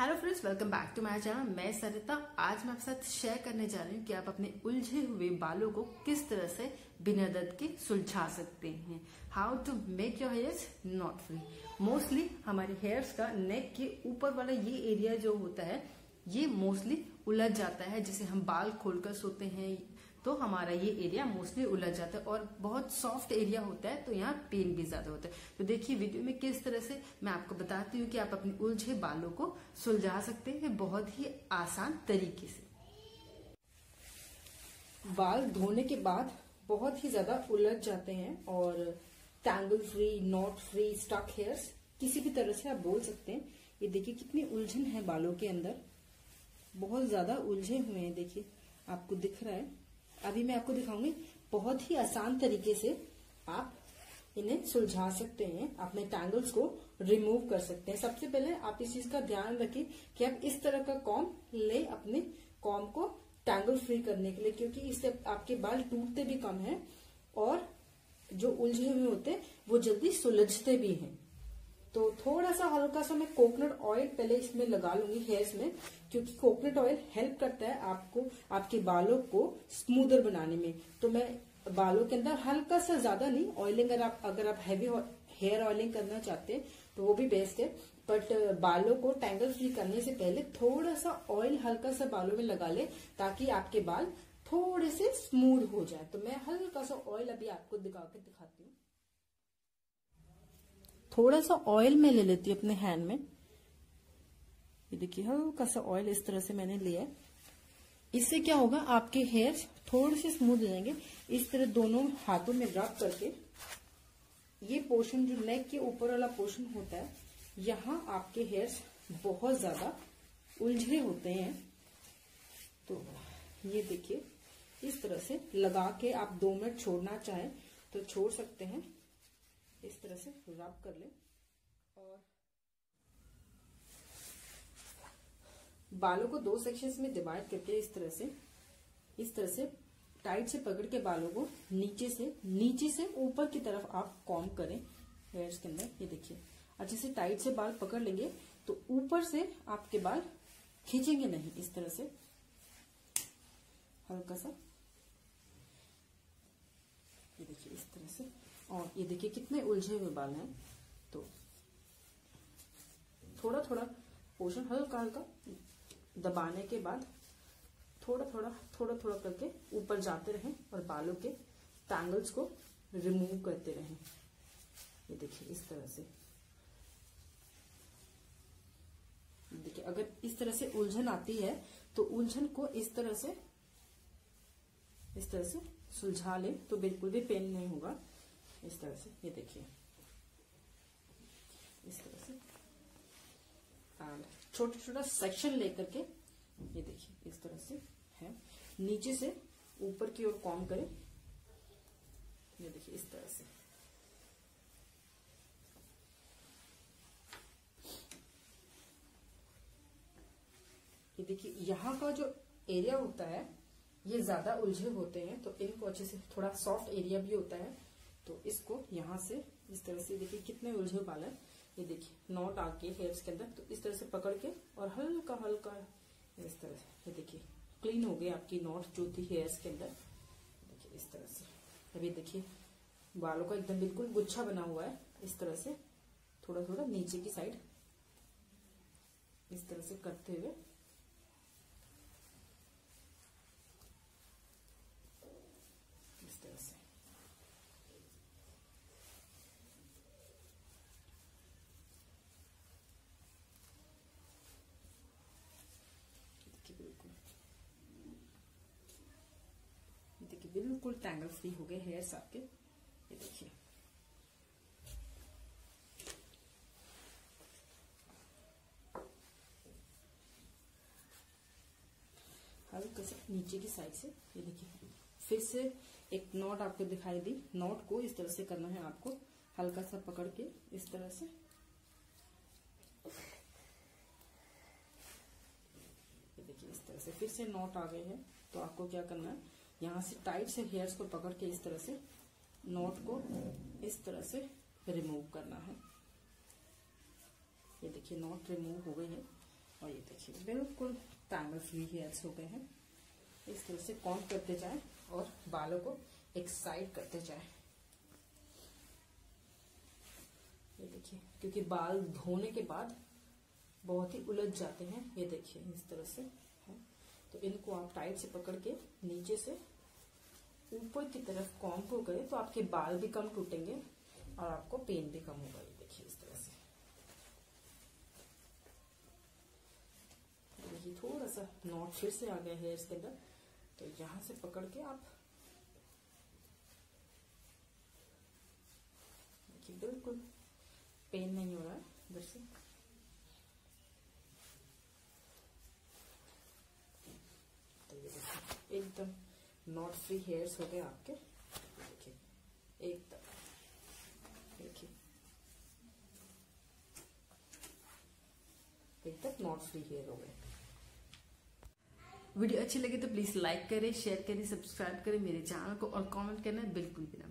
Hello friends welcome back to my channel मैं सरिता, आज मैं आपके साथ शेयर करने जा रही हूँ कि आप अपने उलझे हुए बालों को किस तरह से बिना दर्द के सुलझा सकते हैं। How to make your hairs not free mostly हमारे हेयर्स का नेक के ऊपर वाला ये एरिया जो होता है, ये मोस्टली उलझ जाता है, जिसे हम बाल खोलकर सोते हैं तो हमारा ये एरिया मोस्टली उलझ जाता है और बहुत सॉफ्ट एरिया होता है तो यहाँ पेन भी ज़्यादा होता है। तो देखिए वीडियो में किस तरह से मैं आपको बताती हूँ कि आप अपने उलझे बालों को सुलझा सकते हैं बहुत ही आसान तरीके से। बाल धोने के बाद बहुत ही ज़्यादा उलझ जाते हैं और tangle free not free stuck hairs किसी भी तरह से आप बोल सकते हैं। ये देखिए कितनी उलझन है बालों के अंदर। बहुत ज़्यादा उलझे हुए हैं, देखिए। आपको दिख रहा है। अभी मैं आपको दिखाऊँगी, बहुत ही आसान तरीके से आप इन्हें सुलझा सकते हैं अपने टैंगल्स को रिमूव कर सकते हैं। सबसे पहले आप इस चीज़ का ध्यान रखें कि आप इस तरह का कॉम ले अपने कॉम को टैंगल फ्री करने के लिए, क्योंकि इससे आपके बाल टूटते भी कम है और जो उलझे हुए होते हैं, वो जल्दी सुलझते भी हैं। तो थोड़ा सा हल्का सा मैं कोकोनट ऑयल पहले इसमें लगा लूँगी हेयर्स में, क्योंकि कोकोनट ऑयल हेल्प करता है आपको, आपके बालों को स्मूदर बनाने में। तो मैं बालों के अंदर हल्का सा ज़्यादा नहीं ऑयलिंग अगर आप अगर आप हैवी हेयर ऑयलिंग करना चाहते हैं तो वो भी बेस्ट है। बट बालों को टैंगल फ्री करने से पहले थोड़ा सा ऑयल हल्का सा बालों में लगा ले, ताकि आपके बाल थोड़े से स्मूथ हो जाए। तो मैं हल्का सा ऑयल अभी आपको दिखा के दिखाती हूँ। थोड़ा सा ऑयल मैं ले लेती हूँ अपने हैंड में। ये देखिए हल्का सा ऑयल इस तरह से मैंने लिया है। इससे क्या होगा, आपके हेयर थोड़े से स्मूथ हो जाएँगे। इस तरह दोनों हाथों में रब करके, ये पोर्शन जो नेक के ऊपर वाला पोर्शन होता है, यहाँ आपके हेयर्स बहुत ज़्यादा उलझे होते हैं। तो ये देखिए, इस तरह से लगा के आप दो मिनट छोड़ना चाहें तो छोड़ सकते हैं। इस तरह से रब कर ले और बालों को दो सेक्शंस में डिवाइड करके इस तरह से, इस तरह से टाइट से पकड़ के बालों को नीचे से नीचे से ऊपर की तरफ़ आप कॉम करें। हेयर्स के अंदर? ये देखिए। अच्छे से टाइट से बाल पकड़ लेंगे तो ऊपर से आपके बाल खींचेंगे नहीं। इस तरह से हल्का सा। ये देखिए, इस तरह से और ये देखिए कितने उलझे हुए बाल हैं। तो थोड़ा थोड़ा पोषण हल्का हल्का दबाने के बाद थोड़ा थोड़ा थोड़ा थोड़ा करके ऊपर जाते रहें और बालों के टैंगल्स को रिमूव करते रहें। ये देखिए इस तरह से। देखिए, अगर इस तरह से उलझन आती है तो उलझन को इस तरह से, इस तरह से सुलझा ले तो बिल्कुल भी पेन नहीं होगा। इस तरह से ये देखिए। इस तरह से एंड छोटा छोटा सेक्शन लेकर के, ये देखिए, इस तरह से है। नीचे से ऊपर की ओर कॉम करें। ये देखिए, इस तरह से। ये देखिए, यहाँ का जो एरिया होता है, ये ज़्यादा उलझे होते हैं तो इनको अच्छे से थोड़ा सॉफ्ट एरिया भी होता है। तो इसको यहाँ से इस तरह से, देखिए कितने उलझे बाल है। ये देखिए, नॉट आके हेयर्स के अंदर तो इस तरह से पकड़ के और हल्का हल्का इस तरह से, ये देखिए, क्लीन हो गई आपकी नॉट जो थी हेयर्स के अंदर। देखिए, इस तरह से। अभी देखिए, बालों का एकदम बिल्कुल गुच्छा बना हुआ है, इस तरह से थोड़ा थोड़ा नीचे की साइड। इस तरह से करते हुए इस तरह से बिल्कुल देखिए बिल्कुल टैंगल फ्री हो गए हेयर्स आपके ये देखिए। हल्का से नीचे की साइड से, ये देखिए। फिर से एक नॉट आपको दिखाई दी। नॉट को इस तरह से करना है आपको। हल्का सा पकड़ के इस तरह से। देखिए, इस तरह से फिर से नॉट आ गए हैं। तो आपको क्या करना है? यहाँ से टाइट से हेयर्स को पकड़ के इस तरह से नॉट को इस तरह से रिमूव करना है। ये देखिए नॉट रिमूव हो गई है। और ये देखिए, बिल्कुल टैंगल फ्री हेयर्स हो गए हैं। इस तरह से कॉम करते जाए और बालों को एक साइड करते जाए। ये देखिए, क्योंकि बाल धोने के बाद बहुत ही उलझ जाते हैं। ये देखिए, इस तरह से है। तो इनको आप टाइट से पकड़ के नीचे से ऊपर की तरफ़ कॉम को करें तो आपके बाल भी कम टूटेंगे और आपको पेन भी कम होगा। ये देखिए इस तरह से। देखिए थोड़ा सा नॉट फिर से आ गया है इसके अंदर। तो यहाँ से पकड़ के आप देखिए, बिल्कुल पेन नहीं हो रहा है, इधर से तो ये देखिए एकदम नॉट फ्री हेयर्स हो गए आपके। देखिए एकदम देखिए। एकदम नॉट फ्री हेयर हो गए। वीडियो अच्छी लगी तो प्लीज़ लाइक करें शेयर करें सब्सक्राइब करें मेरे चैनल को और कमेंट करना बिल्कुल भी ना